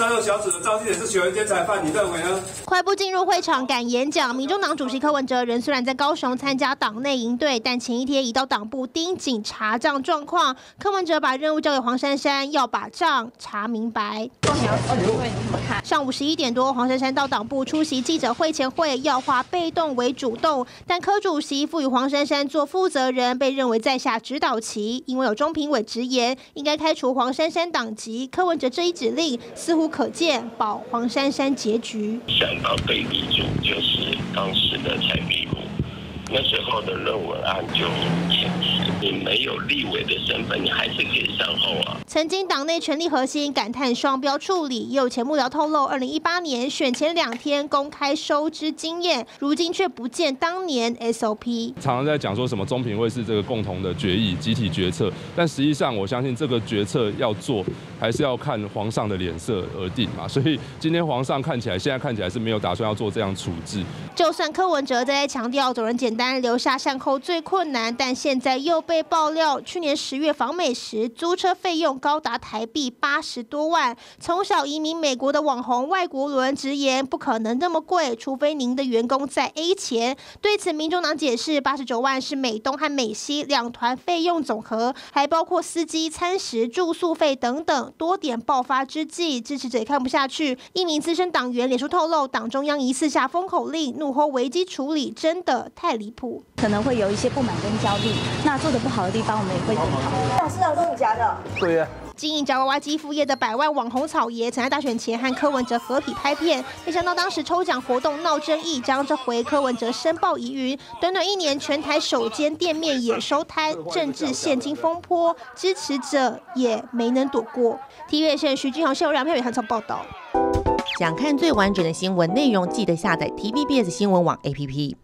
三六小组的赵记者是学员兼裁判，你认为呢？快步进入会场赶演讲，民众党主席柯文哲人虽然在高雄参加党内营队，但前一天已到党部盯紧查账状况。柯文哲把任务交给黄珊珊，要把账查明白。上午十一点多，黄珊珊到党部出席记者会前会，要化被动为主动，但柯主席赋予黄珊珊做负责人，被认为在下指导棋，因为有中评委直言应该开除黄珊珊党籍。柯文哲这一指令似乎可见保黄珊珊结局。想到被立主就是当时的蔡壁如，那时候的论文案就显示，你没有立委的身份，你还是可以上后啊。曾经党内权力核心感叹双标处理，也有前幕僚透露，二零一八年选前两天公开收支经验，如今却不见当年 SOP。常常在讲说什么中评会是这个共同的决议、集体决策，但实际上我相信这个决策要做，还是要看皇上的脸色而定嘛。所以今天皇上看起来，现在看起来是没有打算要做这样处置。就算柯文哲在强调走人简单，留下善后最困难，但现在又被爆料，去年十月访美时租车费用。高达台币八十多万。从小移民美国的网红外国伦直言，不可能那么贵，除非您的员工在 A 钱。对此，民众党解释，八十九万是美东和美西两团费用总和，还包括司机、餐食、住宿费等等。多点爆发之际，支持者也看不下去。一名资深党员脸书透露，党中央疑似下封口令，怒吼危机处理真的太离谱，可能会有一些不满跟焦虑。那做的不好的地方，我们也会检讨。是啊，真的假的？对呀。经营夹娃娃机副业的百万网红草爷，曾在大选前和柯文哲合体拍片，没想到当时抽奖活动闹争议，将这回柯文哲申报疑云。短短一年，全台首间店面也收摊，政治现金风波，支持者也没能躲过。T V 线徐俊宏、谢有良、佩伟韩超报道。想看最完整的新闻内容，记得下载 T V B S 新闻网 A P P。